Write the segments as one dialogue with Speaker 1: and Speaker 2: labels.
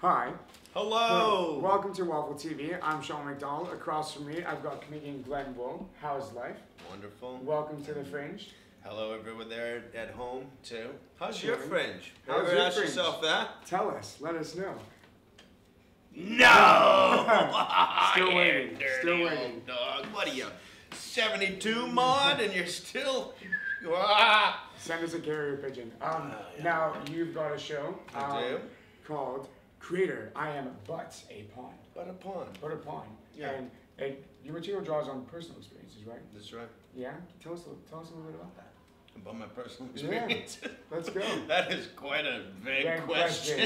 Speaker 1: Hi.
Speaker 2: Hello.
Speaker 1: Welcome to Waffle TV. I'm Sean McDonald. Across from me, I've got comedian Glenn Wool. How's life?
Speaker 2: Wonderful.
Speaker 1: Welcome to the Fringe.
Speaker 2: Hello, everyone there at home too. How's your fringe?
Speaker 1: How's
Speaker 2: Ever
Speaker 1: your
Speaker 2: ask
Speaker 1: fringe?
Speaker 2: yourself that?
Speaker 1: Tell us. Let us know.
Speaker 2: No.
Speaker 1: Still waiting, still waiting.
Speaker 2: Dog. What are you? 72 mod, and you're still. Ah.
Speaker 1: Send us a carrier pigeon. Um,
Speaker 2: Oh, yeah.
Speaker 1: Now, you've got a show
Speaker 2: I
Speaker 1: um,
Speaker 2: do.
Speaker 1: called Creator. I am but a pawn.
Speaker 2: But a pawn.
Speaker 1: But a pawn.
Speaker 2: Yeah.
Speaker 1: And it, your material draws on personal experiences, right?
Speaker 2: That's right.
Speaker 1: Yeah? Tell us, a- tell us a little bit about that.
Speaker 2: About my personal
Speaker 1: Yeah.
Speaker 2: experience.
Speaker 1: Let's go.
Speaker 2: that is quite a vague
Speaker 1: Vague
Speaker 2: question.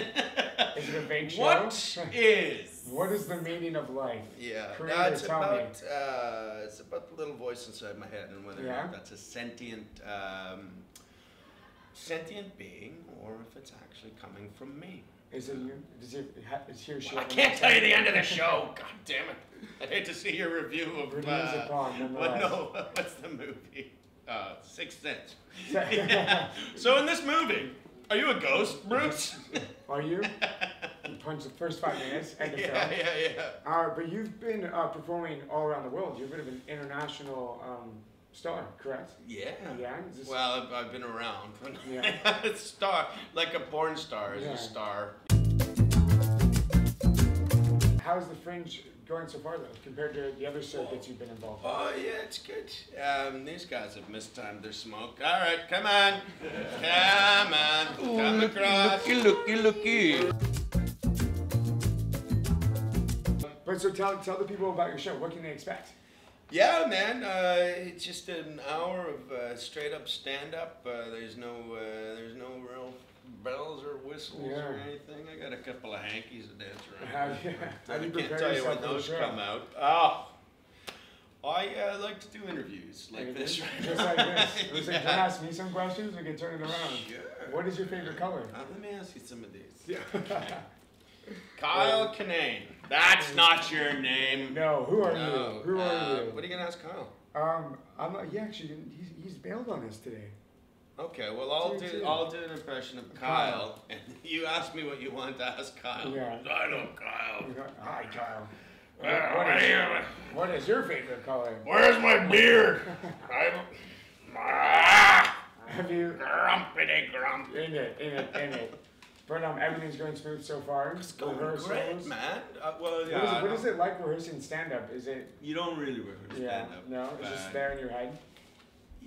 Speaker 1: Is it a vague show?
Speaker 2: What is?
Speaker 1: What is the meaning of life?
Speaker 2: Yeah,
Speaker 1: Creator,
Speaker 2: no, it's about uh, it's about the little voice inside my head and whether or not that's a sentient um, sentient being or if it's actually coming from me.
Speaker 1: Is it you? Does it, ha- is he or she?
Speaker 2: I can't tell you the end of the show. God damn it! I'd hate to see your review of
Speaker 1: Reviews
Speaker 2: uh,
Speaker 1: upon,
Speaker 2: what? No, what's the movie? Uh, Sixth Sense. Yeah. So in this movie, are you a ghost, Bruce?
Speaker 1: Are you? You punch the first five minutes and the
Speaker 2: yeah,
Speaker 1: film.
Speaker 2: yeah, yeah.
Speaker 1: Uh, but you've been uh, performing all around the world. You're a bit of an international um, star, correct?
Speaker 2: Yeah.
Speaker 1: Yeah, this-
Speaker 2: Well, I've, I've been around.
Speaker 1: Yeah.
Speaker 2: star, like a porn star is
Speaker 1: Yeah.
Speaker 2: a star.
Speaker 1: How's the Fringe going so far, though, compared to the other circuits you've been involved in?
Speaker 2: Oh yeah, it's good. Um, these guys have mistimed their smoke. All right, come on, come on, come across.
Speaker 3: looky, looky.
Speaker 1: But so tell, tell the people about your show. What can they expect?
Speaker 2: Yeah, man. Uh, it's just an hour of uh, straight up stand up. Uh, there's no, uh, there's no real bells or whistles
Speaker 1: Yeah.
Speaker 2: or anything. I got a couple of hankies to dance around.
Speaker 1: Have you-
Speaker 2: I
Speaker 1: have you
Speaker 2: can't
Speaker 1: prepared
Speaker 2: tell you
Speaker 1: yourself
Speaker 2: when
Speaker 1: the
Speaker 2: those
Speaker 1: show?
Speaker 2: come out. Oh. I uh, like to do interviews like this right
Speaker 1: Just
Speaker 2: now.
Speaker 1: like this. It was like,
Speaker 2: Yeah.
Speaker 1: Don't ask me some questions. We can turn it around.
Speaker 2: Sure.
Speaker 1: What is your favorite color?
Speaker 2: Uh, let me ask you some of these.
Speaker 1: Yeah.
Speaker 2: Kyle Kinane. That's not your name.
Speaker 1: no. Who are you? Who
Speaker 2: Uh,
Speaker 1: are you?
Speaker 2: What are you gonna ask Kyle?
Speaker 1: Um, I'm not, he actually didn't, he's, he's bailed on us today.
Speaker 2: Okay, well I'll
Speaker 1: Dude,
Speaker 2: do
Speaker 1: dude.
Speaker 2: I'll do an impression of Kyle, and you ask me what you want to ask Kyle.
Speaker 1: Yeah.
Speaker 2: I know Kyle.
Speaker 1: Hi, Kyle.
Speaker 2: Uh,
Speaker 1: What
Speaker 2: I
Speaker 1: is,
Speaker 2: am-
Speaker 1: what is your favorite color?
Speaker 2: Where's my beard? I'm ah,
Speaker 1: Have you?
Speaker 2: grumpity grump.
Speaker 1: In it, in it, in it. But um, everything's going smooth so far.
Speaker 2: It's going
Speaker 1: Rehearsals.
Speaker 2: great, man. Uh, well, yeah.
Speaker 1: What, is,
Speaker 2: I
Speaker 1: it, what
Speaker 2: don't-
Speaker 1: is it like rehearsing stand up? Is it,
Speaker 2: You don't really rehearse
Speaker 1: yeah,
Speaker 2: stand up.
Speaker 1: no, it's just
Speaker 2: but-
Speaker 1: there in your head?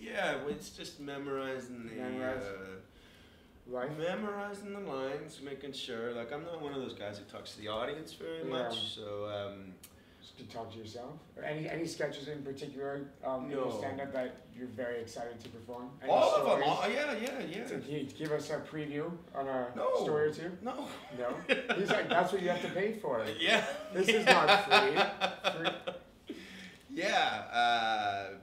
Speaker 2: Yeah, well, it's just memorizing the
Speaker 1: Memorize.
Speaker 2: uh,
Speaker 1: Life?
Speaker 2: memorizing the lines, making sure. Like I'm not one of those guys who talks to the audience very
Speaker 1: Yeah.
Speaker 2: much, so um,
Speaker 1: Just to talk to yourself? Or any, any sketches in particular um, in your
Speaker 2: No.
Speaker 1: stand up that you're very excited to perform? Any
Speaker 2: all of them.
Speaker 1: stories?
Speaker 2: All, yeah, yeah, yeah.
Speaker 1: So can you give us a preview on a
Speaker 2: No.
Speaker 1: story or two?
Speaker 2: No.
Speaker 1: No? He's like, that's what you have to pay for.
Speaker 2: Yeah.
Speaker 1: This is not free. Free-
Speaker 2: Yeah. Uh,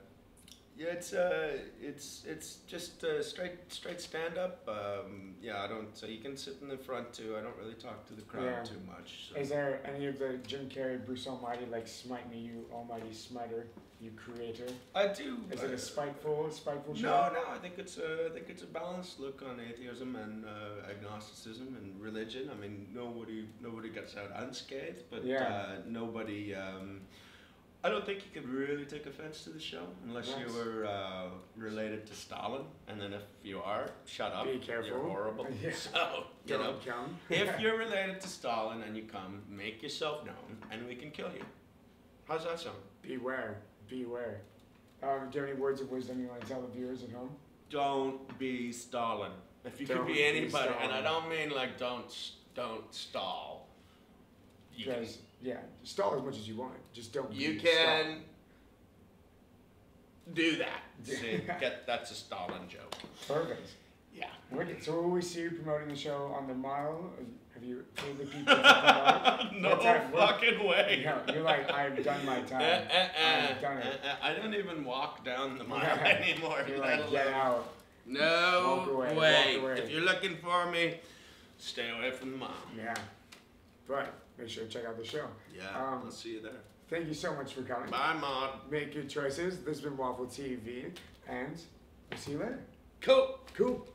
Speaker 2: yeah, it's uh, it's it's just uh, straight straight stand up. Um, yeah, I don't. So you can sit in the front too. I don't really talk to the crowd
Speaker 1: Yeah.
Speaker 2: too much. So.
Speaker 1: Is there any of the Jim Carrey, Bruce Almighty, like smite me, you almighty smiter, you creator?
Speaker 2: I do.
Speaker 1: Is it
Speaker 2: uh,
Speaker 1: a spiteful, spiteful show?
Speaker 2: No, no. I think it's a, I think it's a balanced look on atheism and uh, agnosticism and religion. I mean, nobody, nobody gets out unscathed, but
Speaker 1: Yeah.
Speaker 2: uh, nobody. Um, I don't think you could really take offense to the show unless you were uh, related to Stalin, and then if you are, shut up.
Speaker 1: Be careful.
Speaker 2: You're horrible.
Speaker 1: Yeah.
Speaker 2: So you know,
Speaker 1: Don't come.
Speaker 2: if you're related to Stalin and you come, make yourself known, and we can kill you. How's that sound?
Speaker 1: beware, beware. Um, do you have any words of wisdom you want to tell the viewers at home?
Speaker 2: don't be Stalin. If you
Speaker 1: Don't
Speaker 2: could be
Speaker 1: be
Speaker 2: anybody, and I don't mean like don't don't stall. You can,
Speaker 1: Because yeah, stall as much as you want. Just don't.
Speaker 2: you
Speaker 1: be
Speaker 2: can do that. See, get that's a Stalin joke.
Speaker 1: Stall. Perfect.
Speaker 2: Yeah.
Speaker 1: Wicked. So will we see you promoting the show on the mile? Have you paid the people to
Speaker 2: no
Speaker 1: What's work?
Speaker 2: fucking way.
Speaker 1: Yeah, you're like, I've done my
Speaker 2: Uh,
Speaker 1: time.
Speaker 2: uh, uh,
Speaker 1: I've done it.
Speaker 2: uh, uh, I don't even walk down the mile
Speaker 1: Yeah.
Speaker 2: anymore.
Speaker 1: You're like, get
Speaker 2: alone-
Speaker 1: out.
Speaker 2: No
Speaker 1: away,
Speaker 2: way. If you're looking for me, stay away from the mile.
Speaker 1: Yeah. But make sure to check out the show.
Speaker 2: Yeah,
Speaker 1: Um,
Speaker 2: I'll see you there.
Speaker 1: Thank you so much for coming.
Speaker 2: Bye, Maud.
Speaker 1: Make good choices. This has been Waffle TV, and we'll see you later.
Speaker 2: Cool.
Speaker 1: Cool.